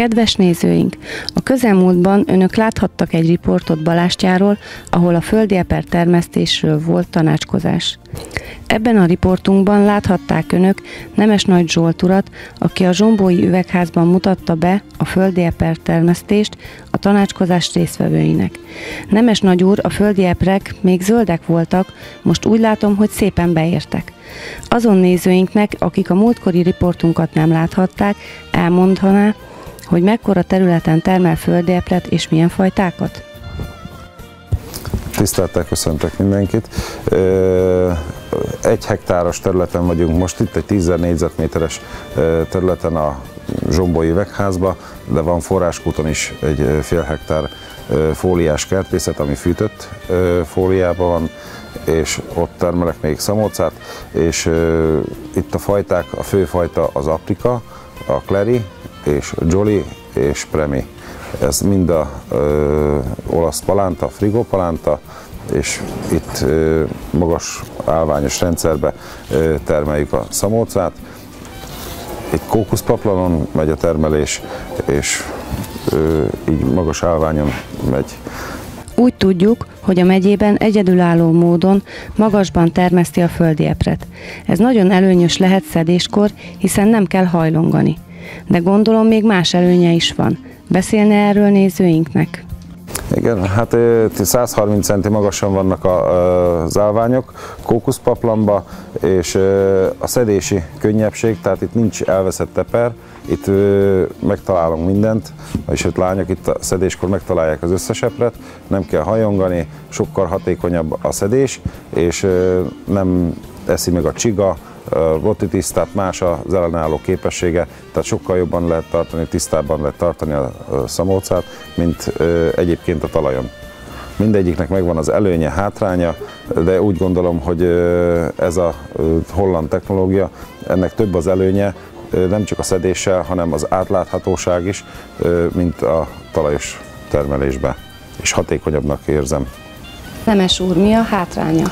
Kedves nézőink! A közelmúltban önök láthattak egy riportot Balástyáról, ahol a földi eper termesztésről volt tanácskozás. Ebben a riportunkban láthatták önök Nemes Nagy Zsolt urat, aki a Zsombói üvegházban mutatta be a földi eper termesztést a tanácskozás résztvevőinek. Nemes Nagy úr, a földi eprek még zöldek voltak, most úgy látom, hogy szépen beértek. Azon nézőinknek, akik a múltkori riportunkat nem láthatták, elmondhaná, hogy mekkora területen termel földéplet és milyen fajtákat? Tisztelettel köszöntök mindenkit. Egy hektáros területen vagyunk most itt, egy 10 négyzetméteres területen a Zsombói üvegházba, de van forráskúton is egy fél hektár fóliás kertészet, ami fűtött fóliában van, és ott termelek még szamócát, és itt a fajták, a fő fajta az aprika, a kleri, és Jolly és Premi. Ez mind a ö, olasz palánta, frigó palánta, és itt ö, magas állványos rendszerbe ö, termeljük a szamócát. Itt kókuszpaplanon megy a termelés, és ö, így magas állványon megy. Úgy tudjuk, hogy a megyében egyedülálló módon magasban termeszti a földi epret. Ez nagyon előnyös lehet szedéskor, hiszen nem kell hajlongani de gondolom még más előnye is van. Beszélne erről nézőinknek? Igen, hát 130 centi magasan vannak az állványok, kókuszpaplamba, és a szedési könnyebbség, tehát itt nincs elveszett teper, itt megtalálunk mindent, és itt lányok itt a szedéskor megtalálják az összes epret, nem kell hajongani, sokkal hatékonyabb a szedés, és nem eszi meg a csiga, otitis, tehát más az ellenálló képessége, tehát sokkal jobban lehet tartani, tisztábban lehet tartani a szamócát, mint egyébként a talajon. Mindegyiknek megvan az előnye, hátránya, de úgy gondolom, hogy ez a holland technológia, ennek több az előnye, nem csak a szedéssel, hanem az átláthatóság is, mint a talajos termelésben, és hatékonyabbnak érzem. Nemes úr, mi a hátránya?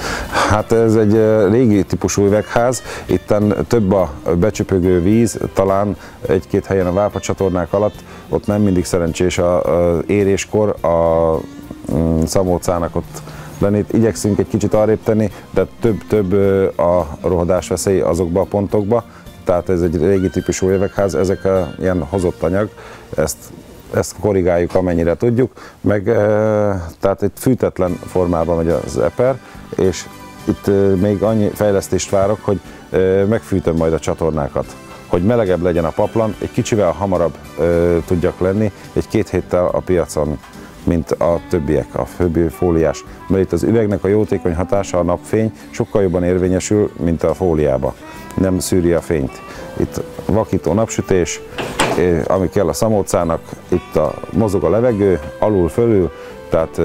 Hát ez egy régi típusú üvegház, itten több a becsöpögő víz, talán egy-két helyen a Vápa csatornák alatt, ott nem mindig szerencsés a, éréskor a mm, szamócának ott lenni. Igyekszünk egy kicsit arrébb tenni, de több-több a rohadás veszély azokba a pontokba, tehát ez egy régi típusú üvegház, ezek a ilyen hozott anyag, ezt ezt korrigáljuk amennyire tudjuk, meg tehát egy fűtetlen formában megy az eper, és itt még annyi fejlesztést várok, hogy megfűtöm majd a csatornákat. Hogy melegebb legyen a paplan, egy kicsivel hamarabb tudjak lenni, egy-két héttel a piacon, mint a többiek, a főbű fóliás. Mert itt az üvegnek a jótékony hatása, a napfény sokkal jobban érvényesül, mint a fóliába. Nem szűri a fényt. Itt vakító napsütés, ami kell a szamócának, itt a mozog a levegő, alul-fölül, tehát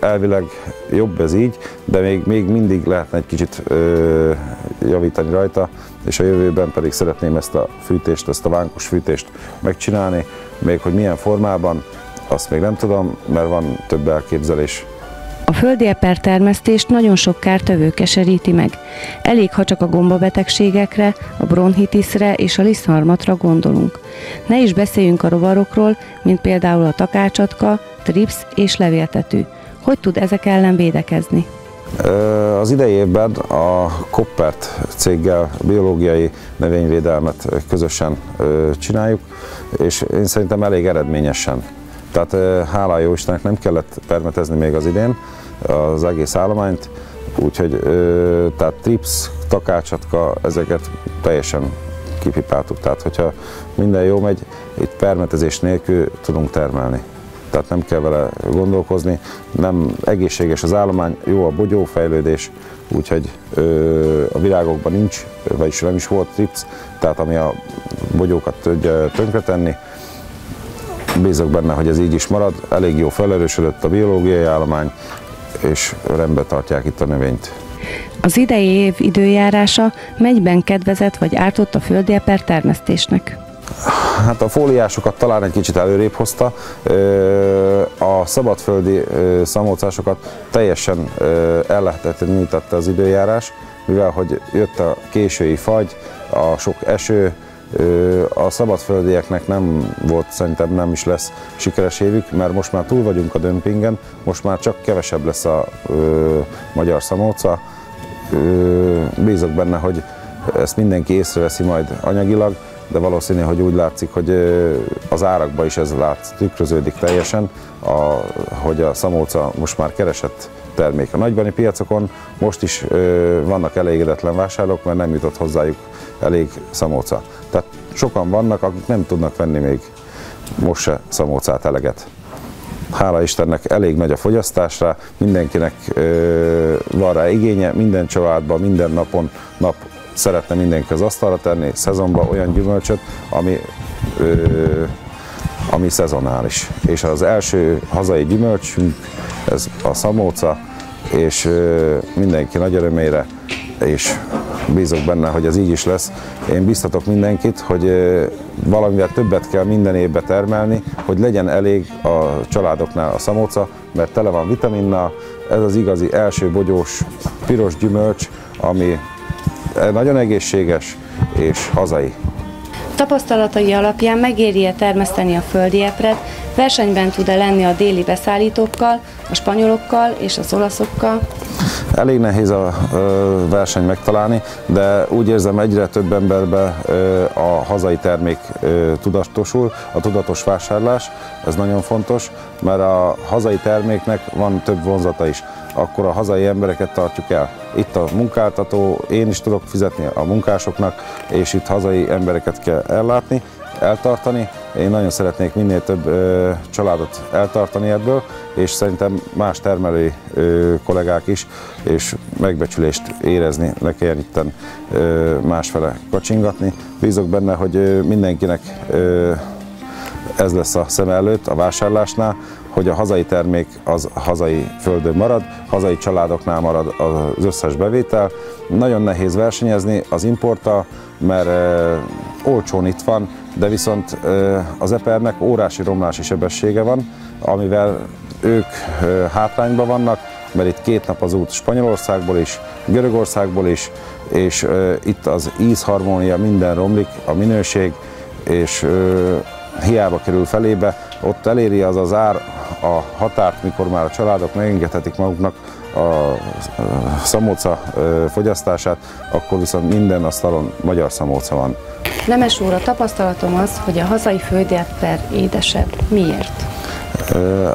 elvileg jobb ez így, de még, még mindig lehetne egy kicsit ö, javítani rajta, és a jövőben pedig szeretném ezt a fűtést, ezt a vánkos fűtést megcsinálni, még hogy milyen formában, azt még nem tudom, mert van több elképzelés. A földi eper termesztést nagyon sok kártevő keseríti meg. Elég, ha csak a gombabetegségekre, a bronhitiszre és a lisztharmatra gondolunk. Ne is beszéljünk a rovarokról, mint például a takácsatka, trips és levéltető. Hogy tud ezek ellen védekezni? Az idei évben a Koppert céggel biológiai növényvédelmet közösen csináljuk, és én szerintem elég eredményesen. Tehát hála jó Istennek nem kellett permetezni még az idén az egész állományt, úgyhogy tehát trips, takácsatka, ezeket teljesen kipipáltuk. Tehát hogyha minden jó megy, itt permetezés nélkül tudunk termelni. Tehát nem kell vele gondolkozni, nem egészséges az állomány, jó a bogyófejlődés, úgyhogy ö, a virágokban nincs, vagyis nem is volt trips, tehát ami a bogyókat tudja tönkretenni, Bízok benne, hogy ez így is marad. Elég jó felerősödött a biológiai állomány, és rendbe tartják itt a növényt. Az idei év időjárása megyben kedvezett vagy ártott a földi termesztésnek? Hát a fóliásokat talán egy kicsit előrébb hozta, a szabadföldi szamócásokat teljesen ellehetetlenítette az időjárás, mivel hogy jött a késői fagy, a sok eső, A szabadföldieknek nem volt, szerintem nem is lesz sikeres évük, mert most már túl vagyunk a dömpingen, most már csak kevesebb lesz a ö, magyar szamóca. Bízok benne, hogy ezt mindenki észreveszi majd anyagilag, de valószínű, hogy úgy látszik, hogy az árakba is ez lát, tükröződik teljesen, a, hogy a szamóca most már keresett termék. A nagybani piacokon most is vannak elégedetlen vásárlók, mert nem jutott hozzájuk elég szamóca. Tehát sokan vannak, akik nem tudnak venni még most se szamócát eleget. Hála Istennek elég nagy a fogyasztásra, mindenkinek ö, van rá igénye, minden családban, minden napon, nap szeretne mindenki az asztalra tenni, szezonban olyan gyümölcsöt, ami, ö, ami szezonális. És az első hazai gyümölcsünk, ez a szamóca, és mindenki nagy örömére, és bízok benne, hogy ez így is lesz. Én biztatok mindenkit, hogy valamivel többet kell minden évben termelni, hogy legyen elég a családoknál a szamóca, mert tele van vitaminnal. Ez az igazi első bogyós piros gyümölcs, ami nagyon egészséges és hazai. Tapasztalatai alapján megéri-e termeszteni a földi epret, versenyben tud-e lenni a déli beszállítókkal, a spanyolokkal és az olaszokkal? Elég nehéz a verseny megtalálni, de úgy érzem egyre több emberbe a hazai termék tudatosul, a tudatos vásárlás, ez nagyon fontos, mert a hazai terméknek van több vonzata is akkor a hazai embereket tartjuk el. Itt a munkáltató, én is tudok fizetni a munkásoknak, és itt hazai embereket kell ellátni, eltartani. Én nagyon szeretnék minél több ö, családot eltartani ebből, és szerintem más termelői ö, kollégák is, és megbecsülést érezni, ne kelljen itt másfele kacsingatni. Bízok benne, hogy ö, mindenkinek ö, ez lesz a szem előtt a vásárlásnál, hogy a hazai termék az hazai földön marad, hazai családoknál marad az összes bevétel. Nagyon nehéz versenyezni az importtal, mert olcsón itt van, de viszont az epernek órási romlási sebessége van, amivel ők hátrányban vannak, mert itt két nap az út Spanyolországból is, Görögországból is, és itt az ízharmónia, minden romlik, a minőség, és hiába kerül felébe, ott eléri az az ár a határt, mikor már a családok megengedhetik maguknak a szamóca fogyasztását, akkor viszont minden asztalon magyar szamóca van. Nemes úr, a tapasztalatom az, hogy a hazai földjepper édesebb. Miért?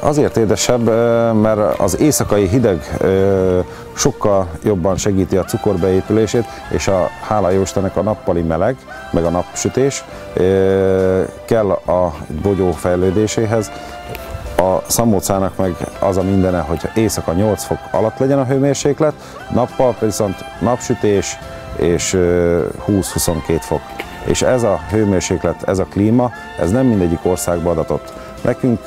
Azért édesebb, mert az éjszakai hideg sokkal jobban segíti a cukorbeépülését, és a hála Jóistennek a nappali meleg, meg a napsütés kell a bogyó fejlődéséhez. A szamócának meg az a mindene, hogy éjszaka 8 fok alatt legyen a hőmérséklet, nappal viszont napsütés és 20-22 fok. És ez a hőmérséklet, ez a klíma, ez nem mindegyik országban adatott. Nekünk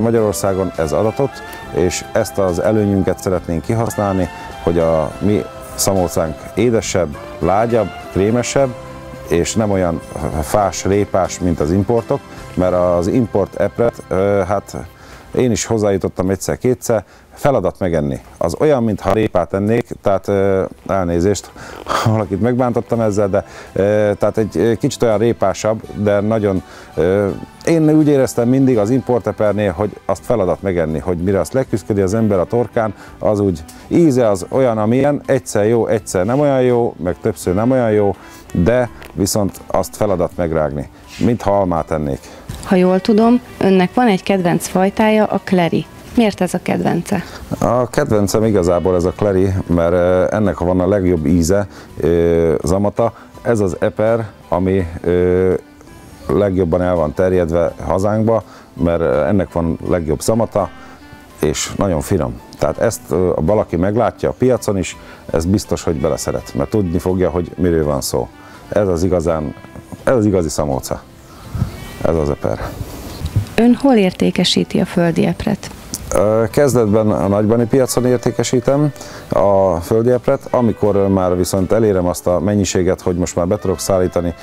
Magyarországon ez adatott, és ezt az előnyünket szeretnénk kihasználni, hogy a mi szamócánk édesebb, lágyabb, krémesebb, és nem olyan fás, répás, mint az importok, mert az import epret, hát én is hozzájutottam egyszer-kétszer, feladat megenni. Az olyan, mintha répát ennék, tehát elnézést, valakit megbántottam ezzel, de tehát egy kicsit olyan répásabb, de nagyon, én úgy éreztem mindig az importepernél, hogy azt feladat megenni, hogy mire azt leküzdködi az ember a torkán, az úgy íze az olyan, amilyen, egyszer jó, egyszer nem olyan jó, meg többször nem olyan jó, de viszont azt feladat megrágni, mintha almát ennék. Ha jól tudom, önnek van egy kedvenc fajtája, a kleri. Miért ez a kedvence? A kedvencem igazából ez a kleri, mert ennek van a legjobb íze, zamata. Ez az eper, ami legjobban el van terjedve hazánkba, mert ennek van legjobb zamata, és nagyon finom. Tehát ezt a valaki meglátja a piacon is, ez biztos, hogy beleszeret, mert tudni fogja, hogy miről van szó. Ez az igazán, ez az igazi szamóca. Ez az eper. Ön hol értékesíti a földi epret? Kezdetben a nagybani piacon értékesítem a földi epret, amikor már viszont elérem azt a mennyiséget, hogy most már be tudok szállítani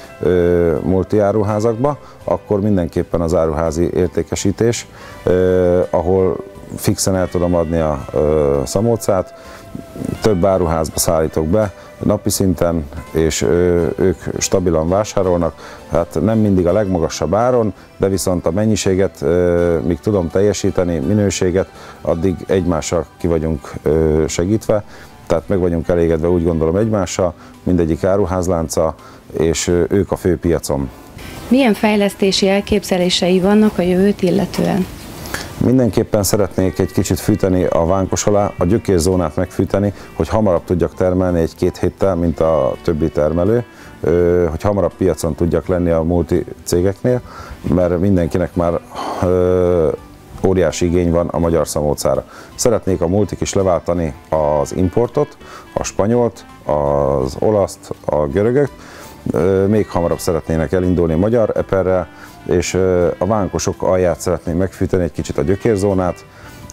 multi áruházakba, akkor mindenképpen az áruházi értékesítés, ahol fixen el tudom adni a szamócát, több áruházba szállítok be, napi szinten, és ők stabilan vásárolnak, hát nem mindig a legmagasabb áron, de viszont a mennyiséget, míg tudom teljesíteni, minőséget, addig egymással ki vagyunk segítve, tehát meg vagyunk elégedve úgy gondolom egymással, mindegyik áruházlánca, és ők a fő piacon. Milyen fejlesztési elképzelései vannak a jövőt illetően? Mindenképpen szeretnék egy kicsit fűteni a vánkos alá, a gyökérzónát megfűteni, hogy hamarabb tudjak termelni egy-két héttel, mint a többi termelő, hogy hamarabb piacon tudjak lenni a multi cégeknél, mert mindenkinek már óriási igény van a magyar szamócára. Szeretnék a multik is leváltani az importot, a spanyolt, az olaszt, a görögöt, még hamarabb szeretnének elindulni magyar eperrel, és a vánkosok alját szeretném megfűteni egy kicsit a gyökérzónát,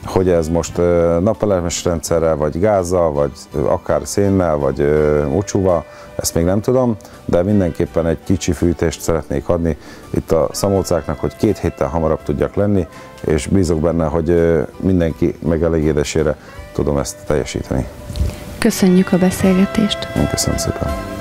hogy ez most napelemes rendszerrel, vagy gázzal, vagy akár szénnel, vagy mucsúval, ezt még nem tudom, de mindenképpen egy kicsi fűtést szeretnék adni itt a szamócáknak, hogy két héttel hamarabb tudjak lenni, és bízok benne, hogy mindenki megelégedésére tudom ezt teljesíteni. Köszönjük a beszélgetést! Én köszönöm szépen!